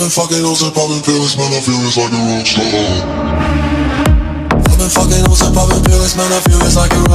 Been fucking hoes and popping pills, man, I feel it's like a rock star. I've been fucking hoes and popping pills, man, I feel it's like a rock